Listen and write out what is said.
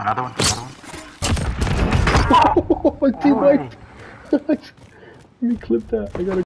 Another one, another one. oh, My oh. teammate! Let me clip that. I gotta